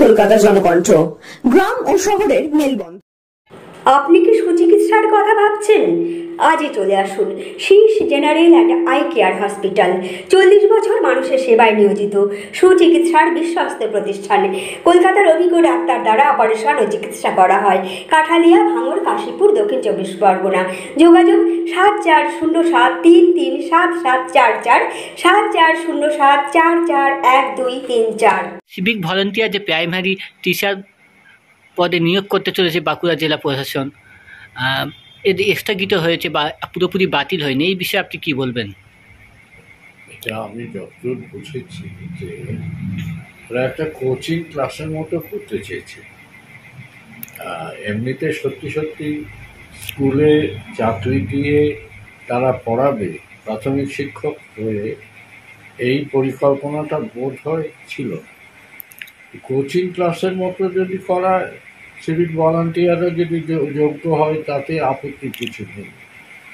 কলকাতা জনকণ্ঠ গ্রাম ও শহরের মেলবন্ধন। আপনি কি সুচিকিৎসার কথা ভাবছেন? আজই চলে আসুন। Shirsha general and eye care hospital. চল্লিশ বছর মানুষের সেবায় নিয়োজিত সুচিকিৎসার বিশ্বস্ত প্রতিষ্ঠান। কলকাতার অভিজ্ঞ ডাক্তার দ্বারা অপারেশন ও চিকিৎসা করা হয়। কাঠালিয়া, ভাঙর, কাশীপুর, দক্ষিণ চব্বিশ পরগনা। যোগাযোগ সাত চার শূন্য সাত তিন তিন সাত সাত চার চার, সাত চার শূন্য সাত চার চার এক দুই তিন চার। সিভিক ভলেন্টিয়ার যে প্রাইমারি টিচার পদে নিয়োগ করতে চলেছে বাঁকুড়া জেলা প্রশাসন। এটি স্থগিত হয়েছে বা পুরোপুরি বাতিল হয়নি। এই বিষয়ে আপনি কি বলবেন? এটা আমি যতদূর বুঝেছি যে ওরা একটা কোচিং ক্লাসের মতো করতে চেয়েছে। এমনিতে সত্যি সত্যি স্কুলে চাকরি দিয়ে তারা পড়াবে, প্রাথমিক শিক্ষক হয়ে এই পরিকল্পনাটা বোধ হয় ছিল কোচিং ক্লাসের মতো যদি করা সিভিক ভলান্টিয়ারও যদি যোগ্য হয়, তাতে আপত্তি কিছু নেই।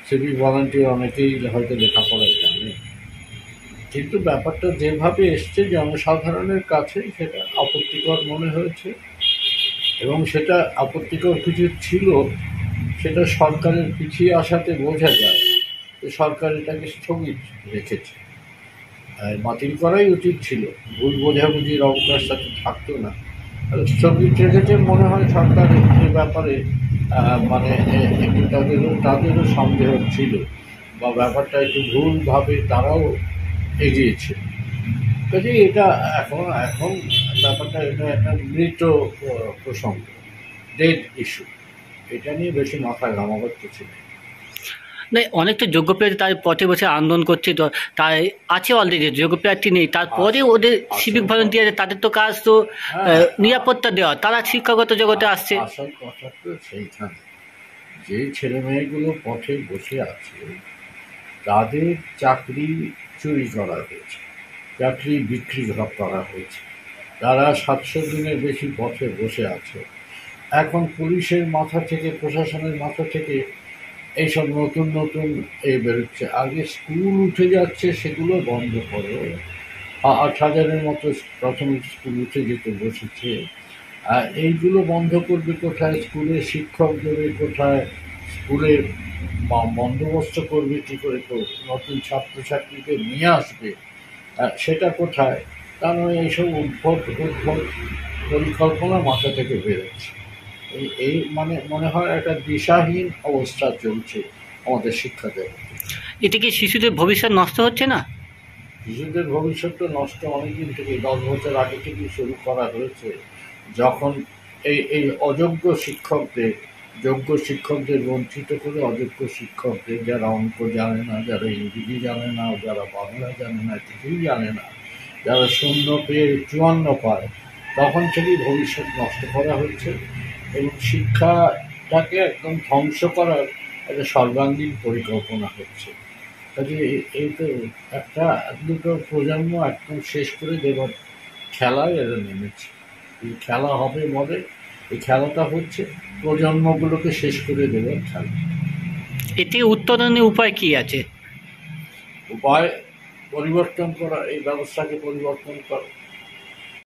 সিভিক ভলান্টিয়ার অনেকেই হয়তো লেখাপড়া জানে। কিন্তু ব্যাপারটা যেভাবে এসছে, জনসাধারণের কাছে সেটা আপত্তিকর মনে হয়েছে। এবং সেটা আপত্তিকর কিছু ছিল, সেটা সরকারের পিছিয়ে আসাতে বোঝা যায় যে সরকার এটাকে স্থগিত রেখেছে। বাতিল করাই উচিত ছিল। ভুল বোঝাবুঝির অবকাশ সাথে থাকতো না। স্থগিত রেখেছে মনে হয় সরকার এ ব্যাপারে। মানে একটু তাদেরও তাদেরও সন্দেহ ছিল বা ব্যাপারটা একটু ভুলভাবে তারাও এগিয়েছে। কাজে এটা এখন এখন ব্যাপারটা, এটা একটা মৃত প্রসঙ্গ। ডেড ইস্যু এটা নিয়ে বেশি মাথায় ঘামাবার কিছু না অনেক তো যোগ্য প্রার্থী তার পথে বসে আন্দোলন করছে তো তাই আছে অলরেডি যোগ্য প্রার্থী নেই তারপরে ওদের সিভিক ভলেন্টিয়ার তাদের তো কাজ তো নিরাপত্তা দেওয়া। তারা শিক্ষাগত জগতে আসছে। যে ছেলে মেয়েগুলো পথে বসে আছে তাদের চাকরি চুরি করা হয়েছে চাকরি বিক্রি করা হয়েছে। তারা সাতশো দিনের বেশি পথে বসে আছে। এখন পুলিশের মাথা থেকে প্রশাসনের মাথা থেকে এইসব নতুন নতুন এ বেরোচ্ছে। আগে স্কুল উঠে যাচ্ছে, সেগুলো বন্ধ করো। আট হাজারের মতো প্রাথমিক স্কুল উঠে যেতে বসেছে। আর এইগুলো বন্ধ করবে কোথায়? স্কুলে শিক্ষক দেবে কোথায়? স্কুলে ব- বন্দোবস্ত করবে কী করে? তো নতুন ছাত্রছাত্রীকে নিয়ে আসবে। সেটা কোথায়? নয় এইসব উদ্ভট উদ্ভট পরিকল্পনা মাথা থেকে বেরোচ্ছে। এই এই মানে মনে হয় একটা দিশাহীন অবস্থা চলছে আমাদের শিক্ষা জগতে এতে কি শিশুদের ভবিষ্যৎ নষ্ট হচ্ছে না? শিশুদের ভবিষ্যৎ তো নষ্ট অনেকদিন থেকে দশ বছর আগে থেকেই শুরু করা হয়েছে। যখন এই এই অযোগ্য শিক্ষকদের যোগ্য শিক্ষকদের বঞ্চিত করে অযোগ্য শিক্ষকদের যারা অঙ্ক জানে না যারা ইংরেজি জানে না যারা বাংলা জানে না কিছুই জানে না যারা শূন্য পেয়ে চুয়ান্ন পায় তখন থেকেই ভবিষ্যৎ নষ্ট করা হচ্ছে। এবং শিক্ষাটাকে একদম ধ্বংস করার একটা সর্বাঙ্গীন পরিকল্পনা হচ্ছে। কাজে এই তো একটা দুটো প্রজন্ম একদম শেষ করে দেবার খেলায় এরা নেমেছে। এই খেলা হবে বলে এই খেলাটা হচ্ছে প্রজন্মগুলোকে শেষ করে দেবার খেলা। এতে উত্তরণের উপায় কি আছে? উপায় পরিবর্তন করা এই ব্যবস্থাকে পরিবর্তন করা।